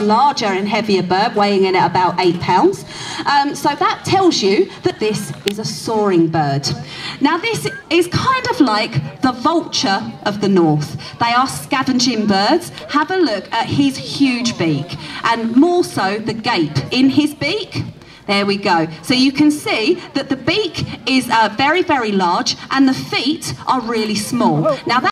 larger and heavier bird, weighing in at about eight pounds. Um, so that tells you that this is a soaring bird. Now this is kind of like the vulture of the north. They are scavenging birds. Have a look at his huge beak and more so the gape in his beak. There we go. So you can see that the beak is uh, very, very large and the feet are really small. Now that